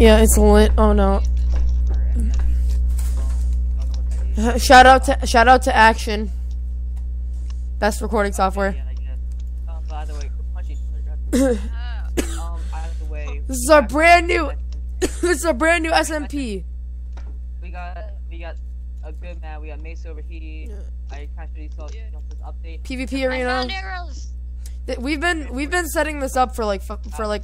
Yeah, it's lit. Oh no. Shout out to shout out to Action. Best recording software. Um, by the way, quit punching each other. um, out of the way. This is our brand new. this is our brand new SMP. We got we got a good man. We got Mace over here. I kind of really saw you this update. PvP I arena. found arrows. We've been we've been setting this up for like for like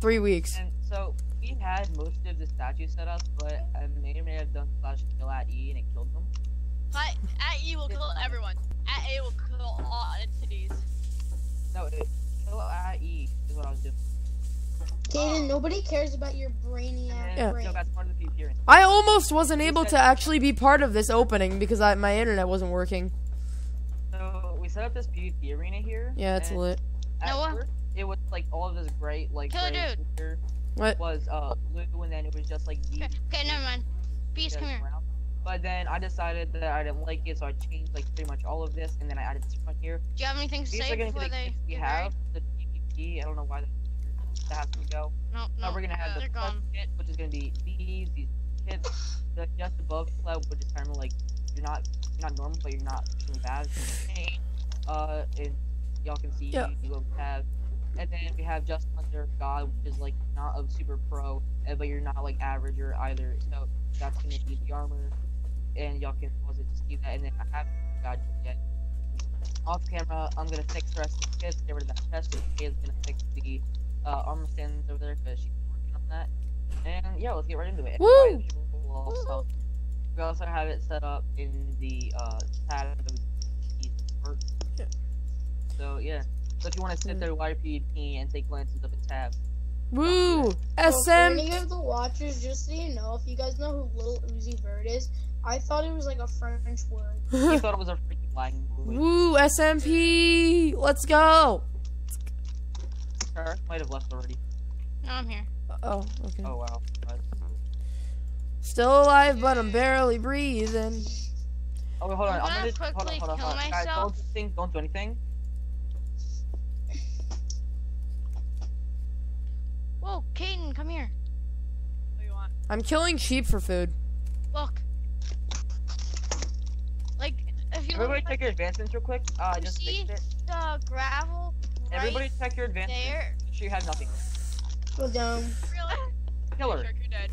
three weeks. And so we had most of the statues set up, but I may or may have done slash kill at E and it killed them. But at E will kill everyone. At A will kill all entities. No, it, kill at E is what I was doing. Kaden, oh. nobody cares about your brainiac And Yeah. brain. so that's part of the PvP arena. I almost wasn't able to actually be part of this opening because I, my internet wasn't working. So we set up this PvP arena here. Yeah, it's lit. At Noah? first, it was like all of this great, like Kill a dude. filter What? was uh blue, and then it was just like these. Okay, okay, never mind. Beast, come here. around. But then I decided that I didn't like it, so I changed like pretty much all of this, and then I added this one here. Do you have anything to These say are gonna be before the they we get have. buried? The PvP. I don't know why that, that has to go. No, no. Now no. we're gonna have the they're plus gone. kit, which is gonna be these, these kits. The just above club, which is kind of like you're not you're not normal, but you're not doing bad. Uh, and y'all can see Yeah. you will have. And then we have just under God, which is like not a super pro, uh, but you're not like average or either. So that's gonna be the armor, and y'all can pause it to see that. And then I haven't got yet. Off camera, I'm gonna fix the rest of the kits, get rid of that chest. Kay is gonna fix the uh, armor stands over there because she's working on that. And yeah, let's get right into it. Woo! Alright, we also- have it set up in the uh, tab that we use. Yeah. So yeah, so if you want to sit there while you're PvP and take glances up a tab, Woo! Well, for any of the watchers, just so you know, if you guys know who Little Uzi Vert is, I thought it was like a French word. you thought it was a freaking language. Woo! SMP. Let's go. Sure, might have left already. No, I'm here. Oh, okay. Oh wow. But- Still alive, but I'm barely breathing. Oh wait, hold on. I'm I'm gonna gonna hold on, quickly hold on, kill hold on. Guys, myself. don't do anything. Don't do anything. Whoa, Caden, come here. What do you want? I'm killing sheep for food. Look. Like, if you look Everybody at check your advancements real quick. Uh, You just see? fixed it. the gravel right Everybody check your advancements. there. Make sure you have nothing. Go down. Really? Killer. Shark, you're dead.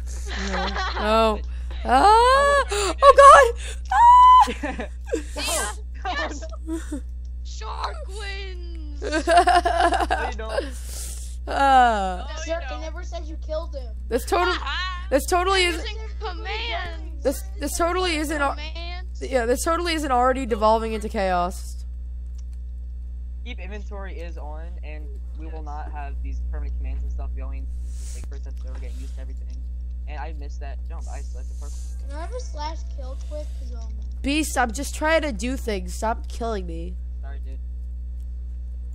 No. Ah! Oh God! oh, no. Shark wins! No, Ah! you don't. Ah. No, you I don't. never said you killed him. This totally, this totally is, Using commands. this, this totally isn't, al- Commands. yeah, this totally isn't already devolving into chaos. Keep inventory is on, and we will not have these permanent commands and stuff going. Like first, that's we're getting used to everything. And I missed that jump. I selected perfect. Can I have a slash kill quick? Um, Beast, I'm just trying to do things. Stop killing me.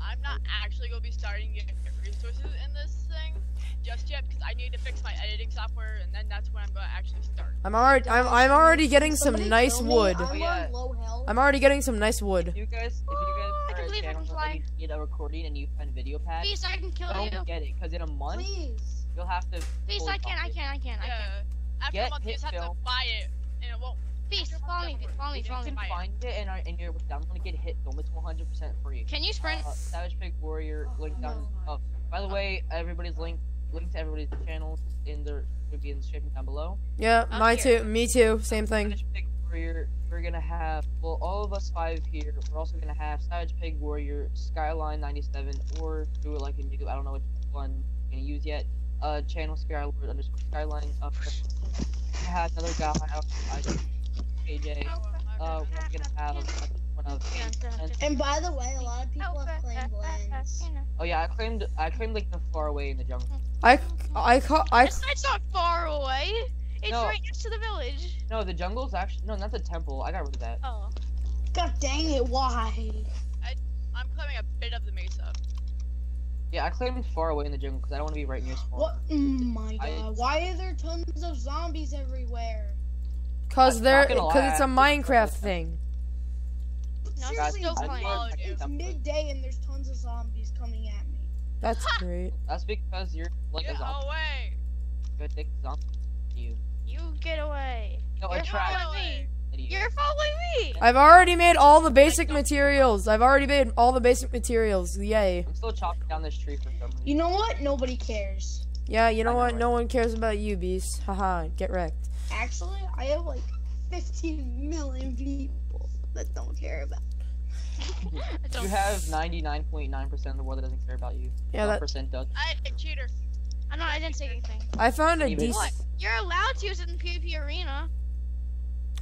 Sorry, dude. I'm not actually gonna be starting getting resources in this thing just yet because I need to fix my editing software and then that's when I'm gonna actually start. I'm already, I'm, I'm already getting some somebody nice wood. I'm Oh, yeah. on low health. I'm already getting some nice If wood. you guys, if you guys oh, I are can a believe I channel can fly. you need a recording and you find a video pad, Beast, I can kill you. don't get it because in a month Please. you'll have to. Beast, fully I can, fund I it. can, I can't, I can. Yeah. After Get a month, you hit just have to buy it and it won't. Beast, follow me, Beast, follow me, If you follow me. can Buy it. find it and, are, and you're down, to get hit, film it's 100% free. Can you sprint? Uh, Savage Pig Warrior link down. Oh, by the way, everybody's link link to everybody's channels in the would be in the description down below. Yeah, Up mine here. too. Me too. Same thing. Savage Pig Warrior. We're gonna have well, all of us five here. We're also gonna have Savage Pig Warrior, Skyline 97, or do it like in YouTube, I don't know which one I'm gonna use yet. Uh, channel Skylord underscore Skyline. Up. We have another guy. uh, I, KJ. Uh, we're gonna have one of. And by the way, a lot of people have claimed lands. Oh yeah, I claimed I claimed like the far away in the jungle. I, I, ca- I, It's, it's not far away. It's No. right next to the village. No, the jungle's actually no, not the temple. I got rid of that. Oh. God dang it! Why? I'm claiming a bit of the mesa. Yeah, I claimed far away in the jungle because I don't want to be right near spawn. What? Mm, my I- God! Why are there tons of zombies everywhere? Cause I'm they're, cause it's a Minecraft thing. No, Seriously, still it's, playing. Follow mid- you. it's midday and there's tons of zombies coming at me. That's great. That's because you're like a zombie. Get zombie. away! go take zombie. You. You get away. No, You're attract. following me. idiot. You're following me. I've already made all the basic materials. I've already made all the basic materials. Yay. I'm still chopping down this tree for some reason. You know what? Nobody cares. Yeah, you know I know, what? right? No one cares about you, Beast. Haha, get wrecked. Actually, I have like 15 million people that don't care about. You have 99.9% of the world that doesn't care about you. Yeah, that. percent does. I cheater. I'm not. I didn't say anything. I found a decent. You're allowed to use it in PvP arena.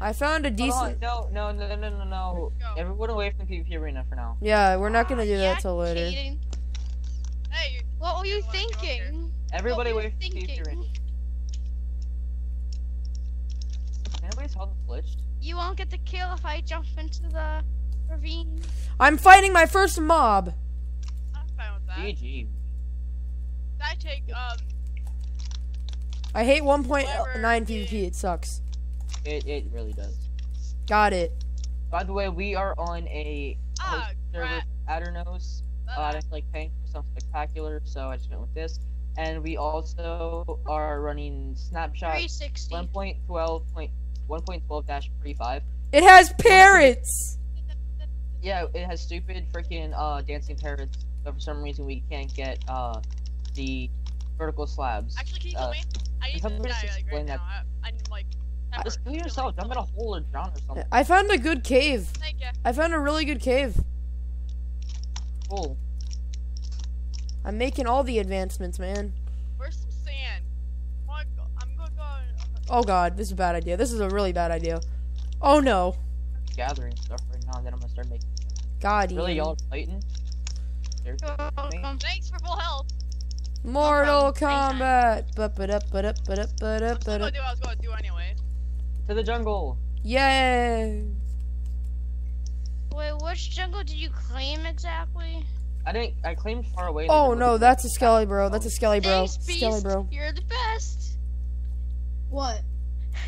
I found a decent. No, no, no, no, no, no, no. Everyone away from PvP arena for now. Yeah, we're not gonna do Yeah, that till later. cheating. Hey, What were you Everyone thinking? Everybody What were away you from the PvP arena. Anybody's health glitched? You won't get the kill if I jump into the ravine. I'm fighting my first mob. I'm fine with that. GG. I take um. I hate 1.9 PvP. It sucks. It, it really does. Got it. By the way, we are on a Ah, host server crap. Aternos. Uh, I didn't like paying for something spectacular, so I just went with this. And we also are running Snapshot 360. 1.12.1.12-35. It has parrots. Yeah, it has stupid freaking uh dancing parrots, but for some reason we can't get uh the vertical slabs. Actually, can you Uh, kill me? I need to die like explain right that. now. I, I'm like. Just kill yourself. Jump in a hole or drown or something. I found a good cave. Thank you. I found a really good cave. Cool. I'm making all the advancements, man. Where's some sand? I'm gonna go. I'm gonna go. Oh god, this is a bad idea. This is a really bad idea. Oh no. Gathering stuff right now, and then I'm gonna start making. God, Really, y'all are fighting? Seriously? Welcome. Thanks for full health. Mortal problem. Kombat. Ba-ba-da-ba-da-ba-da-ba-da-ba-da. That's gonna do what I was gonna do anyway. To the jungle. Yay! Wait, which jungle did you claim exactly? I didn't. I claimed far away. Oh no, that's a skelly bro. That's a skelly bro. Thanks, Beast. Skelly bro. You're the best. What?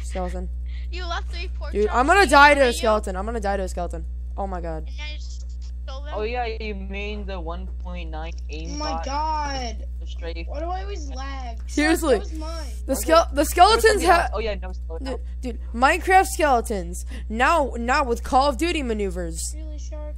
Skeleton. You left three pork Dude, chops I'm gonna die to a skeleton. I'm gonna die to a skeleton. Oh my god. And I just stole them. Oh yeah, you mean the 1.9 aim Oh my god. strafe. Why do I always lag? Seriously. That was mine. The Okay. skele- the skeletons have Oh yeah, no slow down. dude, dude, Minecraft skeletons. Now now with Call of Duty maneuvers. Really, Shark?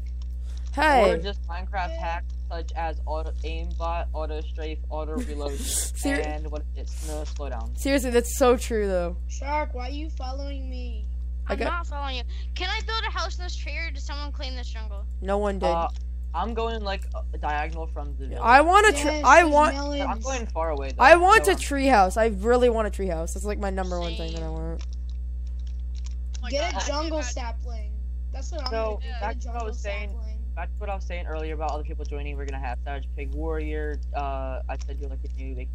Or Hey. just Minecraft hacks such as auto aimbot, auto strafe, auto reload, Ser- and what is it? No slowdown. Seriously, that's so true though. Shark, why are you following me? I I'm got- not following you. Can I build a house in this tree or does someone claim this jungle? No one did. Uh, I'm going like diagonal from the. village. I want a tree. Yes, I want. millions. I'm going far away. Though. I want so a tree house. I really want a tree house. That's like my number one thing that I want. Oh Get God, I a can't jungle sapling. That's what I'm So, gonna do. Get a back what I jungle was saying. Back to what I was saying earlier about other people joining. We're gonna have Savage Pig Warrior. Uh, I said you're like a new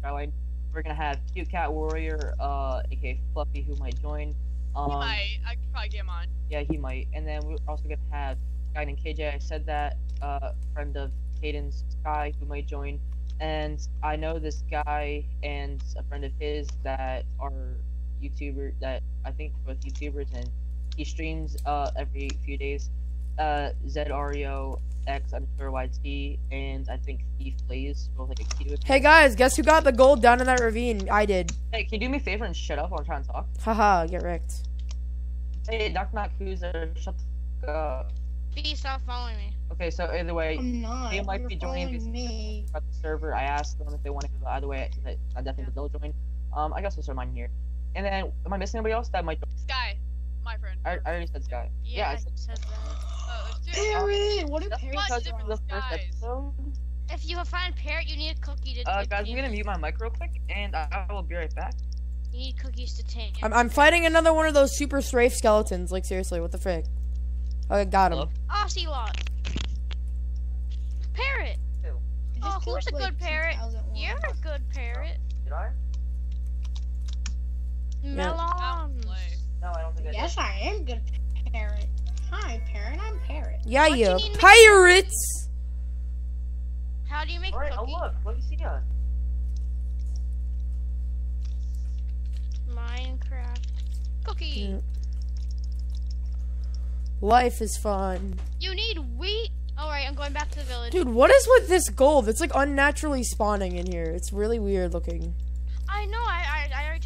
Skyline. We're gonna have Cute Cat Warrior, uh, aka Fluffy, who might join. Um, I I could probably get him on. Yeah, he might. And then we're also gonna have guy named KJ. I said that, uh, friend of Caden's Sky, who might join. And I know this guy and a friend of his that are YouTuber that I think both YouTubers and he streams uh every few days. Uh, Zario X underscore YT and I think Thief Plays both like a key with Hey guys, guess who got the gold down in that ravine? I did. Hey, can you do me a favor and shut up while I'm trying to talk? Haha, get wrecked. Hey, Knock Knock, who's there? Shut the up. B, stop following me. Okay, so either way, I'm not. They might You're be joining following me. about the server. I asked them if they wanted to. Either way, I, I definitely will join. Um, I guess I'll start mine here. And then, am I missing anybody else that might? Sky, my friend. I, I already said Sky. Yeah, I I said, said that. Oh, there's two. Parrot! What did that's Parrot because different it the first episode. If you have find parrot, you need a cookie to. Uh, to guys, I'm gonna mute my mic real quick, and I, I will be right back. You need cookies to tame. I'm, I'm fighting another one of those super strafe skeletons. Like seriously, what the frick? Okay, got him. Hello? Ocelot. Parrot. I Oh, just who's killed, a like, good parrot? You're a good parrot. Did I? Melons. Play. No, I don't think I Yes, I am good parrot. Hi, parrot. I'm parrot. Yeah, What you you pirates. How do you make did. Alright, oh cookies? look, let me see ya. Minecraft. Cookie. Yeah. Life is fun, You need wheat. All right, I'm going back to the village. dude. What is with this gold? It's like unnaturally spawning in here. It's really weird looking. I know. I, I I already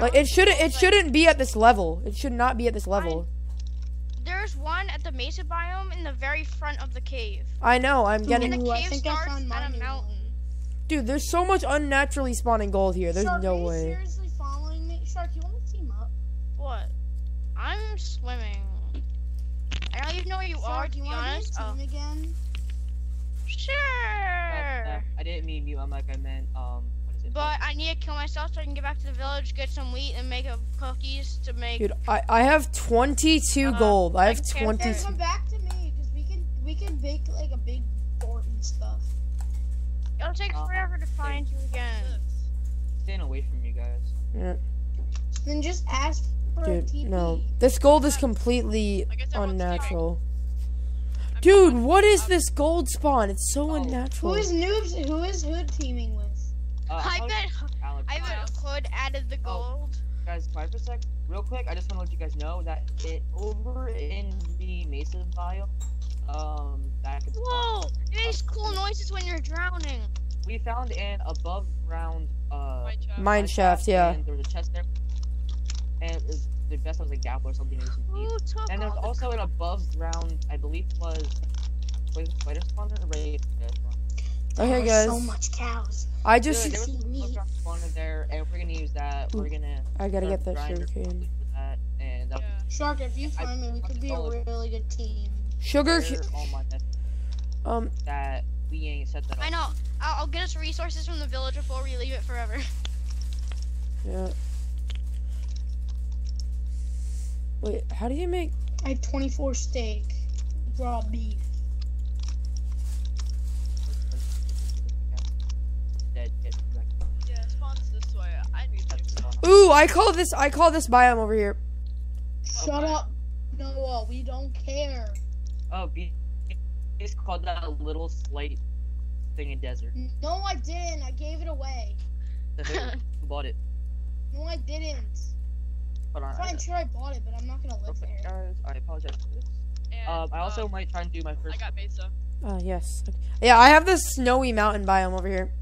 Like it shouldn't. It Like, shouldn't be at this level. It should not be at this level. There's one at the mesa biome in the very front of the cave. I know. I'm And getting. the Ooh, I cave think I found at a mountain. Dude, there's so much unnaturally spawning gold here. There's Shark, no are you way. seriously following me? Shark, you want to team up? What? I'm swimming. I don't even know where you are, Shark, to you be want honest. to Oh, be a team again? sure. Uh, I didn't mean mute. I'm like I meant um. What is it? But I need to kill myself so I can get back to the village, get some wheat, and make a cookies to make. Dude, I, I have 22 Uh, gold. I have okay. 20. Then come back to me, because we can we can bake like a big fort and stuff. It'll take Uh, forever to find you again. Staying away from you guys. Yeah, Then just ask for a dude, TP. no. This gold is completely I guess everyone's unnatural. Dude, what is this gold spawn? It's so Oh. unnatural. Who is noobs? Who is Hood teaming with? Uh, I I'll- bet Alex, I bet Hood added the Oh. gold. guys, quiet for a sec. Real quick, I just want to let you guys know that it over in the Mesa bio, um, back at the top, Whoa! It makes cool noises when you're drowning. we found an above ground uh Mine shaft. Mine shaft, yeah. and there was a chest there, and it was, the best was a gap or something. Maybe some teeth. Who took And there was the also an above ground, I believe was was it spider spawner or raid spawner? Okay, There's guys. So much cows. I Dude, just. there was see an me. above ground spawner there, and we're gonna use that. We're gonna. I gotta get that grinder sugarcane. for that, and that Yeah. Shark, if you I- find me, we could be a really good team. Sugar. They're all my net Um, that we ain't set that up. I know. I'll, I'll get us resources from the village before we leave it forever. yeah. Wait, how do you make. I had 24 steak, raw beef. Dead, get back. Yeah, spawns this way. I need to. Ooh, I call this. I call this biome over here. Shut up, Noah. We don't care. Oh, be, it's called that little slight thing in desert. No, I didn't. I gave it away. Who? Who bought it? No, I didn't. Hold on. I, Fine, sure, I bought it, but I'm not gonna real live quick, there. guys, I apologize for this. And, Um, I also um, might try and do my first. I got Mesa. Ah, yes. Okay. Yeah, I have this snowy mountain biome over here.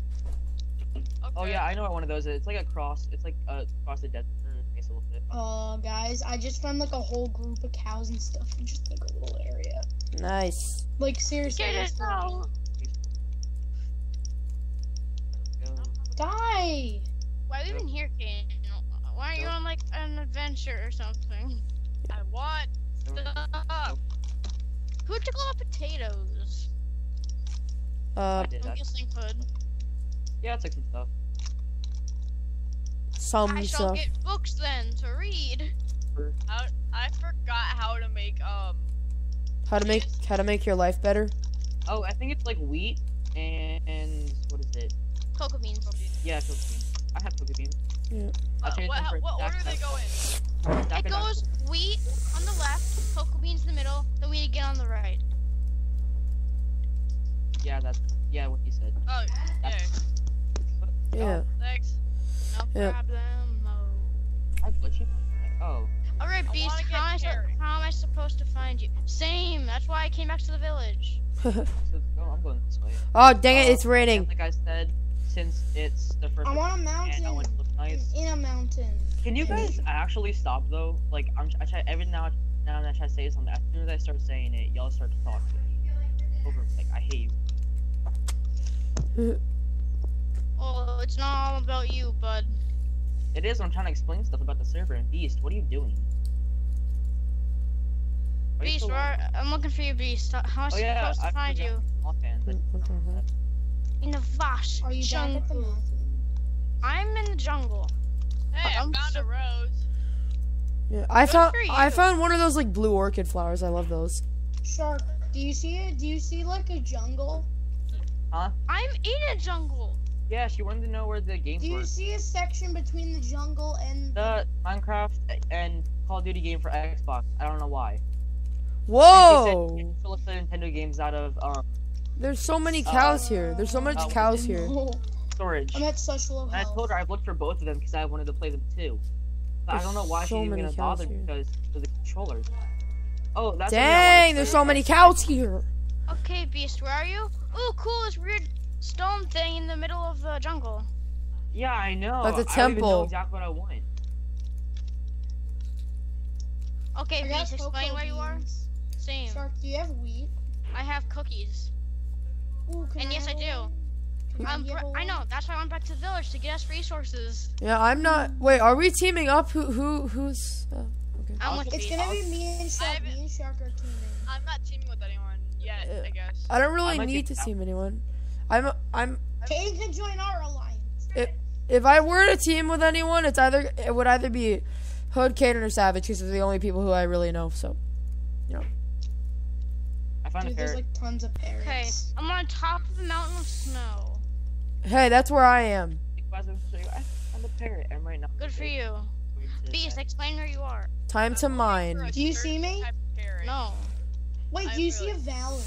Okay. Oh yeah, I know what one of those is. It's like a cross. It's like uh, across the desert. or Makes a little bit. Uh, guys, I just found like a whole group of cows and stuff in just like a little area. Nice. Like seriously, Get it's it now. Die. Why are we even here, Kane? Why aren't you on like an adventure or something? I want stuff. Who took all the potatoes? Uh, I did I'm that. guessing Hood. Yeah, it's like some stuff. Some I shall stuff. get books then to read. How, I forgot how to make um. How to make how to make your life better. Oh, I think it's like wheat and, and what is it? Cocoa beans. Yeah, cookie beans. I have cookie beans. I'll Uh, what what order they go in? It it goes wheat on the left, cocoa beans in the middle, then wheat again on the right. Yeah, that's yeah what he said. Oh, yeah. Yeah. Thanks. No Yeah. problem. That's glitchy. Oh. Alright, Beast, how am, I get so- carrot. how am I supposed to find you? Same. That's why I came back to the village. so oh, I'm going this way. oh dang it! Uh, It's raining. and Like I said, since it's the first. I'm on a and I mountain. want to look nice. In a mountain. Can you guys actually stop though? Like I'm, I try every now now and then I try to say something. As soon as I start saying it, y'all start to talk. Over like I hate you. Well, it's not all about you, bud. It is. when I'm trying to explain stuff about the server and Beast. What are you doing? Are Beast, so- where I'm looking for you, Beast. How oh, am I Oh yeah, supposed to I find you? Offhand, but- What the heck? In the vast Are you back the jungle. I'm in the jungle. Hey, I I'm found so- a rose. Yeah, I Good found I found one of those like blue orchid flowers. I love those. Shark, do you see it? Do you see like a jungle? Huh? I'm in a jungle. Yeah, she wanted to know where the games Do were. you see a section between the jungle and The Minecraft and Call of Duty game for Xbox. I don't know why. Whoa! said she select the Nintendo games out of um There's so many cows Uh, here. There's so much uh, cows here. Storage. I'm at such low And I health. told her I've looked for both of them because I wanted to play them too. But I There's don't know why so she's even many gonna cows bother here. because of the controllers. Oh, that's what I wanted Dang! to There's say. so many cows here. Okay, Beast, where are you? Ooh, cool, this weird stone thing in the middle of the jungle. Yeah, I know. That's a I don't even temple. know exactly what I want. Okay, I got explain cocoa where you are. Same. Shark, do you have wheat? I have cookies. Ooh, can And yes, I do. I'm you br- have I know. That's why I went back to the village to get us resources. Yeah, I'm not. Wait, are we teaming up? Who who who's? Uh, okay. I'm with It's gonna be me and Shark. Me and Shark are teaming. I'm not teaming with anyone yet, Uh, I guess. I don't really need to out. team anyone. I'm I'm. Kane can join our alliance. If I were to team with anyone, it's either it would either be Hood, Kaden, or Savage because they're the only people who I really know. So you know. I found Dude, a there's like tons of Okay. I'm on top of a mountain of snow. hey, that's where I am. I found a parrot. I'm right now. Good for you. Beast, explain where you are. Time to mine. Do you see me? No. Wait, I'm do you see a really- valley?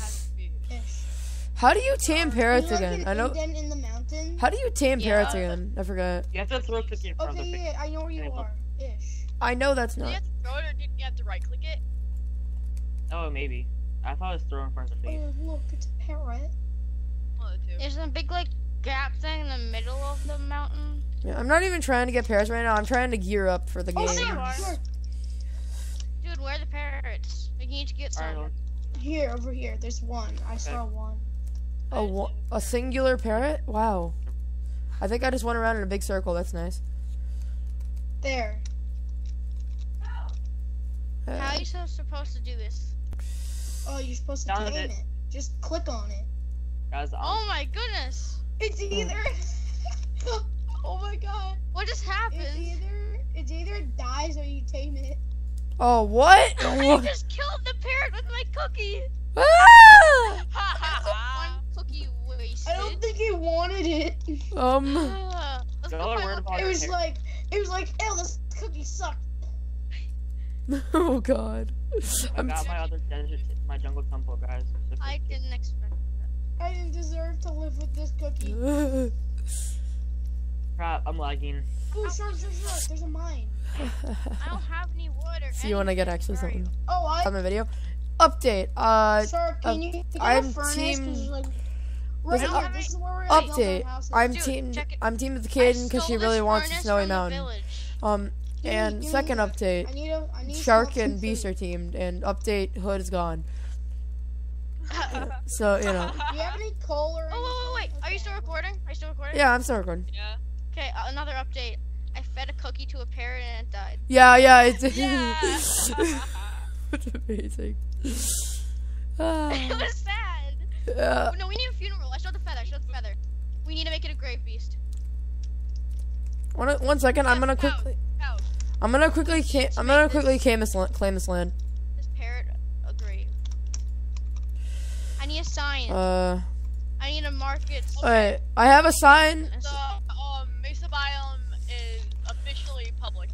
Ish. How do you tame um, parrots You again? I know. indent in the mountain. How do you tame parrots again? I forgot. You have to throw a cookie in front Okay, of the yeah, I know where you are. Ish. I know that's Do you have to throw it or do you have to right click it? Oh, maybe. I thought it was thrown in front of the face. Oh, look, it's a parrot. Oh, one of the two. There's a big like gap thing in the middle of the mountain. Yeah, I'm not even trying to get parrots right now. I'm trying to gear up for the Oh, game. there you sure, are. Dude, where are the parrots? We need to get some. Alright, Here, over here. There's one. I saw one. A wa- a singular parrot? Wow. I think I just went around in a big circle. That's nice. There. Uh, How are you so supposed to do this? Oh, you're supposed to Down a tame it. Just click on it. guys, Oh my goodness! It's either. oh my god. What just happened? It's either. It's either it dies or you tame it. oh, what? I just killed the parrot with my cookie. Ah! That's one cookie wasted. I don't think he wanted it. Um. Y'all are find worried more about It was hair. like. It was like, ew, this cookie sucked. Oh God. I I'm got my other desert, my jungle temple, guys. I didn't expect that. I didn't deserve to live with this cookie. Crap, I'm lagging. Oh, sure, sure, sure. There's a mine. I don't have any wood or See you when I get anything. actually Where are something Oh, I. on the video. Update. Uh, Sure, can uh, you get I'm a furnace? 'Cause team- there's, like, Listen, up- This is where we're at. building update. I'm Dude, it. I'm team with I Kaden because she really wants a snowy mountain. Um, Give and second update. I need a. I need Shark and Beast are teamed, and update Hood is gone. So you know. Do you have any coal or Oh wait, wait, wait! Are you still recording? Are you still recording? Yeah, I'm still recording. Yeah. Okay, uh, another update. I fed a cookie to a parrot and it died. Yeah, yeah, it's Yeah. it's amazing. it Ah, was sad. Yeah. Oh, no, we need a funeral. I showed the feather. I showed the feather. We need to make it a grave beast. One, one second, I'm gonna quickly. ouch. I'm gonna quickly. Ca- I'm gonna quickly claim this, la- claim this land. This parrot a grave. I need a sign. Uh, I need a mark it. alright. I have a sign. The um, Mesa biome is officially public.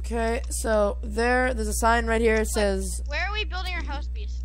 Okay, so there, there's a sign right here. It says Where are we building our house, beast?